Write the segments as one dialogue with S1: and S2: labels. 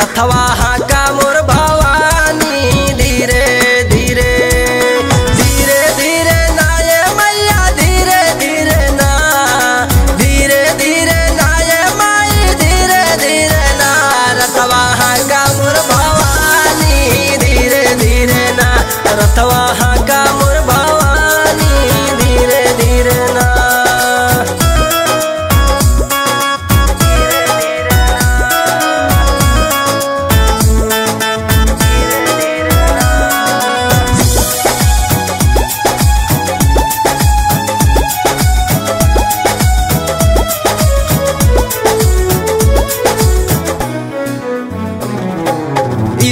S1: रथवा हाका मोर भवानी धीरे धीरे धीरे धीरे नाये मैया धीरे धीरे ना धीरे धीरे नाये माई धीरे धीरे ना रथवा हाका मोर भवानी धीरे धीरे ना रथवा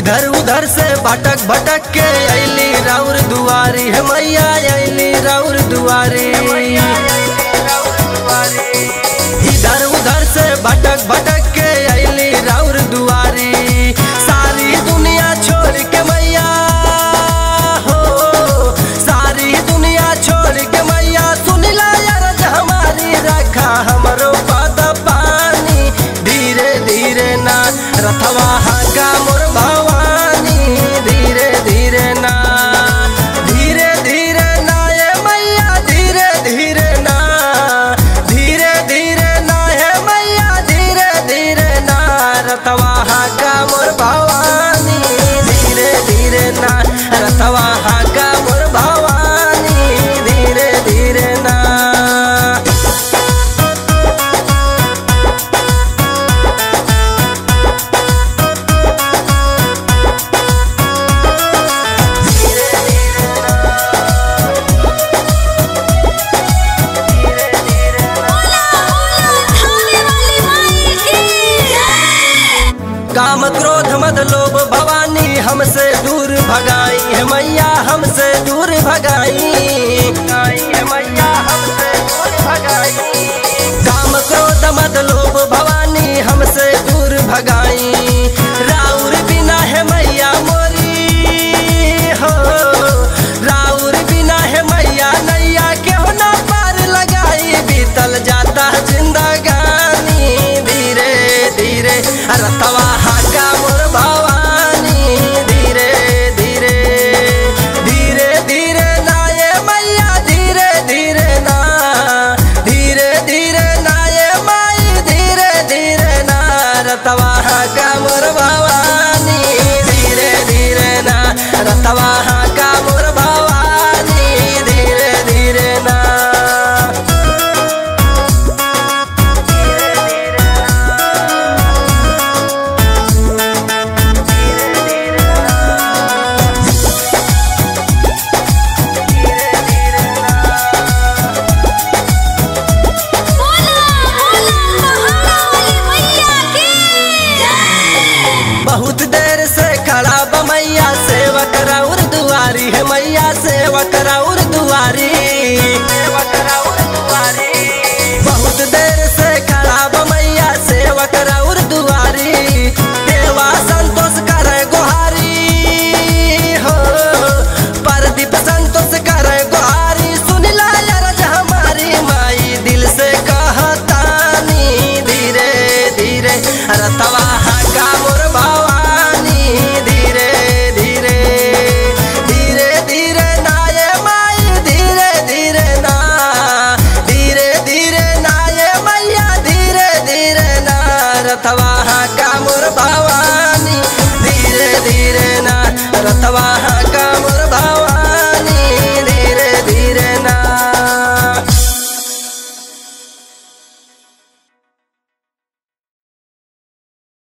S2: इधर उधर से भटक भटक के
S1: अली राउर दुआरी हे मैया अली राउर दुआरी। আমার বাবা क्रोध मद लोभ भवानी हमसे दूर भगाई है मैया हमसे दूर भगाई। रतवा गमर भवानी धीरे धीरे ना रतवा मैया सेवक राउर दुआरी। रथवाहा का मोर भवानी धीरे धीरे ना रथवाहा